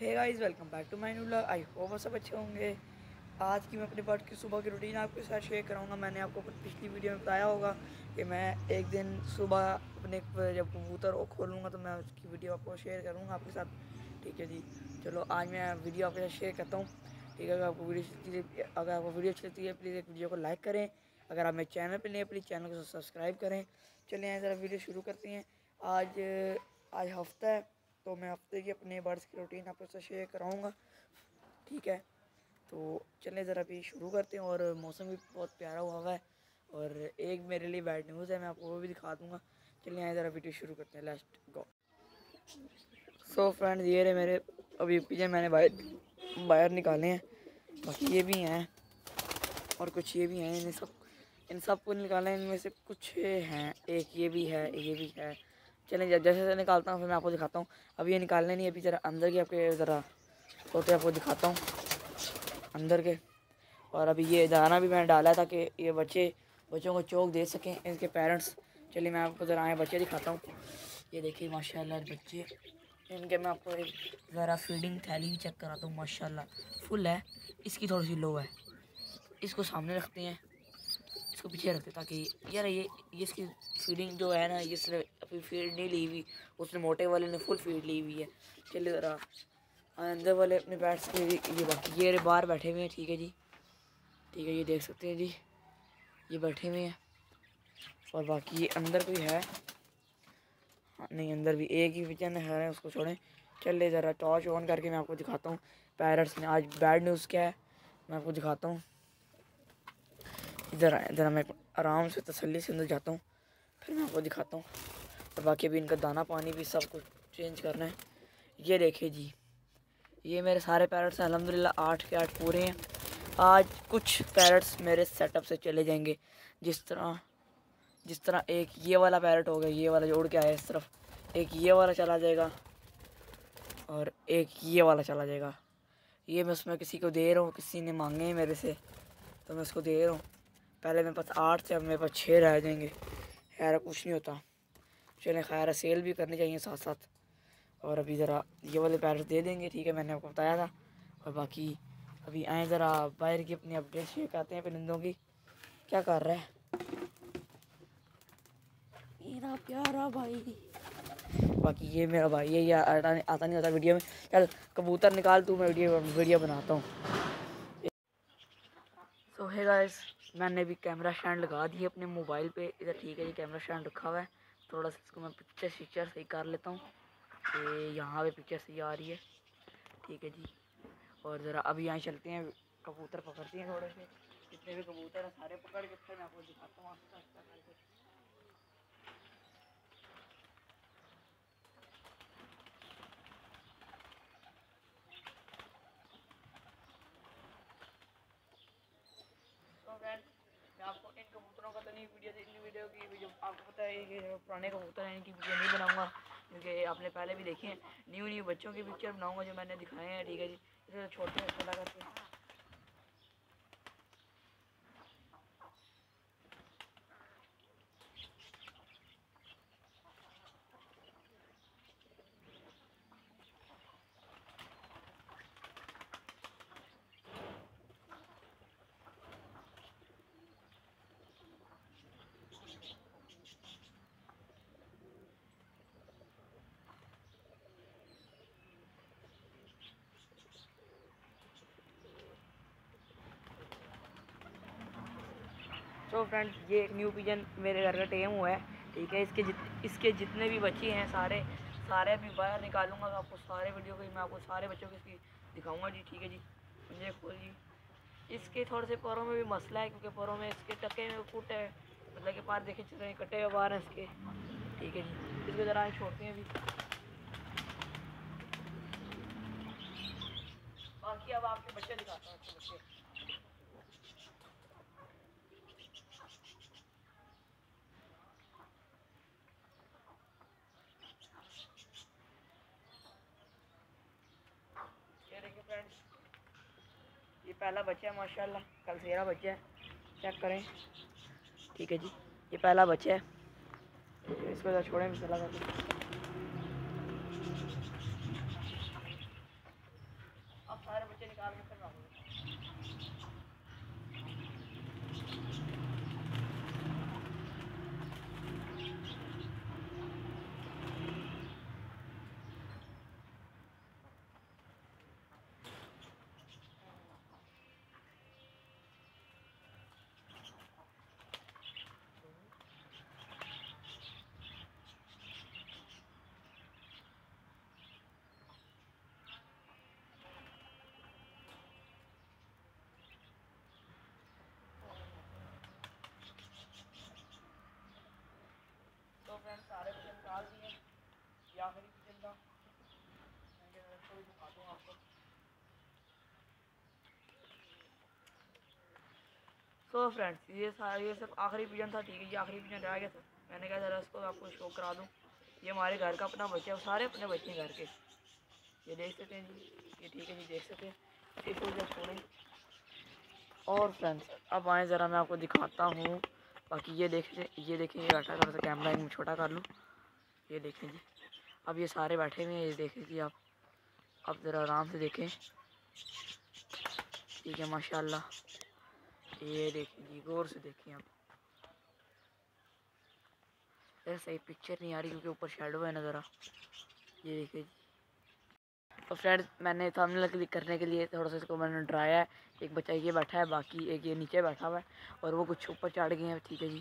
ہے guys welcome back to my new blog I hope سب اچھے ہوں گے. آج کی میں اپنے پارٹ کی صبح کی روٹین آپ کے ساتھ شیئر کراؤں گا. میں نے آپ کو پچھلی ویڈیو میں بتایا ہوگا کہ میں ایک دن صبح اپنے جب کبوتر کو کھولوں گا تو میں اس کی ویڈیو آپ کو شیئر کروں گا آپ کے ساتھ. ٹھیک ہے جی. چلو، آج میں ویڈیو آپ کے ساتھ شیئر کرتا ہوں. ٹھیک ہے، اگر آپ کو ویڈیو اچھی اگر آپ کو ویڈیو اچھی لگتی ہے پلیز ایک ویڈیو کو لائک کریں. اگر آپ میرے چینل پہ نہیں پلیز چینل کو سبسکرائب کریں. چلیں ذرا ویڈیو شروع کرتے ہیں. آج آج ہفتہ ہے. تو میں ہفتے کی اپنے برڈس کی روٹین آپ سے شیئر کراؤں گا۔ ٹھیک ہے۔ تو چلیں ذرا بھی شروع کرتے ہیں اور موسم بھی بہت پیارا ہوا ہوا ہے اور ایک میرے لیے بیڈ نیوز ہے، میں آپ کو وہ بھی دکھا دوں گا۔ چلیں آئے ذرا ویڈیو شروع کرتے ہیں۔ لاسٹ گو۔ سو فرینڈ یہ رہے میرے، ابھی پیچھے جی میں نے باہر باہر نکالے ہیں۔ باقی یہ بھی ہیں۔ اور کچھ یہ بھی ہیں۔ ان سب ان سب کو نکالیں، ان میں سے کچھ ہیں۔ ایک یہ بھی ہے یہ بھی ہے۔ چلیں جیسے جیسے نکالتا ہوں، پھر میں آپ کو دکھاتا ہوں۔ ابھی یہ نکالنے نہیں، ابھی ذرا اندر کی آپ کے ذرا ہوتے آپ کو دکھاتا ہوں۔ اندر کے۔ اور ابھی یہ دانہ بھی میں نے ڈالا ہے تاکہ یہ بچے بچوں کو چوک دے سکیں، ان کے پیرنٹس۔ چلیے، میں آپ کو ذرا آئے بچے دکھاتا ہوں۔ یہ دیکھیے ماشاء اللہ بچے۔ ان کے میں آپ کو ایک ذرا فیڈنگ تھیلی بھی چیک کراتا ہوں ماشاء اللہ فل ہے۔ اس کی تھوڑی سی لو ہے۔ اس کو سامنے رکھتے ہیں۔ اس کو پیچھے رکھتے تاکہ یار یہ یہ اس کی فیڈنگ جو ہے نا، یہ صرف ابھی فیڈ نہیں لی ہوئی۔ اس نے موٹے والے نے فل فیڈ لی ہوئی ہے۔ چلیے ذرا۔ اندر والے اپنے بیٹس کے یہ باقی یہ باہر بیٹھے ہوئے ہیں، ٹھیک ہے جی۔ ٹھیک ہے، یہ دیکھ سکتے ہیں جی۔ یہ بیٹھے ہوئے ہیں۔ اور باقی یہ اندر کوئی ہے۔ ہاں، نہیں، اندر بھی ایک ہی وچن ہے، اس کو چھوڑیں۔ چلے ذرا ٹارچ آن کر کے میں آپ کو دکھاتا ہوں۔ پیرٹس میں آج بیڈ نیوز کیا ہے۔ میں آپ کو دکھاتا ہوں۔ ادھر آئے ذرا میں آرام سے تسلی سے اندر جاتا ہوں، پھر میں آپ کو دکھاتا ہوں۔ اور باقی ابھی ان کا دانہ پانی بھی سب کچھ چینج کرنا ہے۔ یہ دیکھے جی یہ میرے سارے پیرٹس ہیں، الحمدللہ آٹھ کے آٹھ پورے ہیں۔ آج کچھ پیرٹس میرے سیٹ اپ سے چلے جائیں گے۔ جس طرح جس طرح ایک یہ والا پیرٹ ہوگا یہ والا جوڑ کے آیا اس طرف، ایک یہ والا چلا جائے گا اور ایک یہ والا چلا جائے گا۔ یہ میں اس میں کسی کو دے رہا ہوں، کسی نے مانگے ہیں میرے سے، تو میں اس کو دے رہا ہوں۔ پہلے میرے پاس آٹھ تھے، اب میرے پاس چھ رہ جائیں گے۔ خیر کچھ نہیں ہوتا۔ چلیں، خیر، سیل بھی کرنی چاہیے ساتھ ساتھ۔ اور ابھی ذرا یہ والے پیرس دے دیں گے، ٹھیک ہے، میں نے آپ کو بتایا تھا۔ اور باقی ابھی آئیں ذرا باہر کی اپنی اپڈیٹ شیئر کرتے ہیں پرندوں کی۔ کیا کر رہا ہے؟ میرا پیارا بھائی۔ باقی یہ میرا بھائی ہے، یہ آتا نہیں ہوتا ویڈیو میں۔ چل، کبوتر نکال تو میں ویڈیو ویڈیو بناتا ہوں۔ سو ہے گائز میں نے بھی کیمرہ اسٹینڈ لگا دی اپنے موبائل پہ۔ ادھر ٹھیک ہے جی کیمرہ اسٹینڈ رکھا ہوا ہے۔ تھوڑا سا اس کو میں پکچر شکچر صحیح کر لیتا ہوں۔ کہ یہاں پہ پکچر صحیح آ رہی ہے۔ ٹھیک ہے جی۔ اور ذرا ابھی یہاں چلتے ہیں، کبوتر پکڑتے ہیں تھوڑے سے۔ جتنے بھی کبوتر ہیں، سارے پکڑ کے پھر میں آپ کو دکھاتا ہوں۔ میں نئی ویڈیو دیکھ لی ویڈیو کی ویڈیو آپ کو پتہ ہے کہ پرانے کبوتر ہیں، ان کی ویڈیو نہیں بناؤں گا، کیونکہ آپ نے پہلے بھی دیکھے ہیں۔ نیو نیو بچوں کی پکچر بناؤں گا جو میں نے دکھائے ہیں، ٹھیک ہے جی۔ اسے چھوٹے چھوٹا ہیں۔ سو فرینڈ یہ نیو پیجن میرے گھر کا ٹیم ہوا ہے ٹھیک ہے اس کے جت اس کے جتنے بھی بچے ہیں سارے سارے ابھی باہر نکالوں گا آپ کو سارے ویڈیو کو میں آپ کو سارے بچوں کو اس کی دکھاؤں گا جی ٹھیک ہے جی مجھے کھول جی اس کے تھوڑے سے پروں میں بھی مسئلہ ہے کیونکہ پروں میں اس کے ٹکے میں فٹ ہے مطلب کہ پار دیکھے چل رہے ہیں کٹے ہوئے باہر ہیں اس کے ٹھیک ہے جی اس کو ذرا چھوڑتے ہیں ابھی باقی اب آپ کے بچے دکھاتا ہوں اچھے بچے یہ پہلا بچہ ہے ماشاء اللہ کل سیرا بچہ ہے چیک کریں ٹھیک ہے جی یہ پہلا بچہ ہے اس کو چھوڑیں بھی چلا کر نکال کے پھر رکھ دو تو فرینڈ سارے بچے نکال دیے یہ آخری کچن تھا میں کہ اس کو بھی دکھا دوں آپ کو سو فرینڈس یہ سارا یہ سب آخری پیجن تھا، ٹھیک ہے، یہ آخری پیجن رہ گیا تھا۔ میں نے کہا، ذرا اس کو آپ کو شو کرا دوں۔ یہ ہمارے گھر کا اپنا بچہ ہے سارے اپنے بچے ہیں گھر کے۔ یہ دیکھ سکتے ہیں جی۔ یہ ٹھیک ہے جی دیکھ سکتے ہیں۔ اس کو چھوڑیں اور فرینڈس اب آئیں، ذرا میں آپ کو دکھاتا ہوں۔ باقی یہ دیکھیں یہ دیکھیں، یہ بیٹھا تھوڑا سا کیمرہ میں چھوٹا کر لوں۔ یہ دیکھیں جی۔ اب یہ سارے بیٹھے ہوئے ہیں، یہ دیکھیں جی آپ اب ذرا آرام سے دیکھیں۔ ٹھیک ہے ماشاء اللہ یہ دیکھیں جی غور سے دیکھیں آپ۔ ایسا صحیح پکچر نہیں آ رہی کیونکہ اوپر شیڈو ہے نا ذرا۔ یہ دیکھیں جی۔ تو فرینڈ میں نے تھامنے کلک کرنے کے لیے تھوڑا سا اس کو میں نے ڈرایا ہے۔ ایک بچہ یہ بیٹھا ہے، باقی ایک یہ نیچے بیٹھا ہوا ہے۔ اور وہ کچھ اوپر چڑھ گئے ہیں، ٹھیک ہے جی۔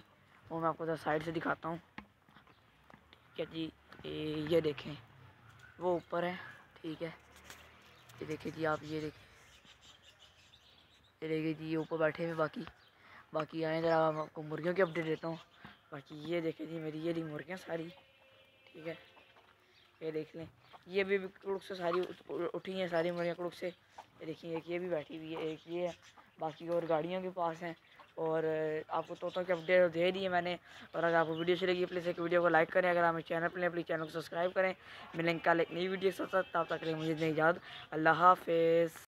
وہ میں آپ کو ذرا سائڈ سے دکھاتا ہوں۔ ٹھیک ہے جی۔ یہ دیکھیں۔ وہ اوپر ہے، ٹھیک ہے۔ یہ دیکھیں جی آپ یہ دیکھیں۔ یہ دیکھیں جی یہ اوپر بیٹھے ہوئے باقی۔ باقی آئیں، ذرا آپ کو مرغیوں کی اپڈیٹ دیتا ہوں۔ باقی یہ دیکھیں جی میری یہ لی مرغیاں ساری۔ ٹھیک ہے۔ یہ دیکھ لیں۔ یہ بھی کڑک سے ساری اٹھی ہیں ساری مرغیاں کڑک سے۔ یہ دیکھیں، ایک یہ بھی بیٹھی ہوئی ہے، ایک یہ ہے۔ باقی اور گاڑیوں کے پاس ہیں اور آپ کو طوطوں کی اپڈیٹ دے دی ہے میں نے اور اگر آپ کو ویڈیو اچھی لگی پلیز ایک ویڈیو کو لائک کریں اگر آپ چینل پہ پلیز چینل کو سبسکرائب کریں۔ ملیں کل ایک نئی ویڈیو کے ساتھ تب تک کے لیے مجھے نہیں یاد اللہ حافظ۔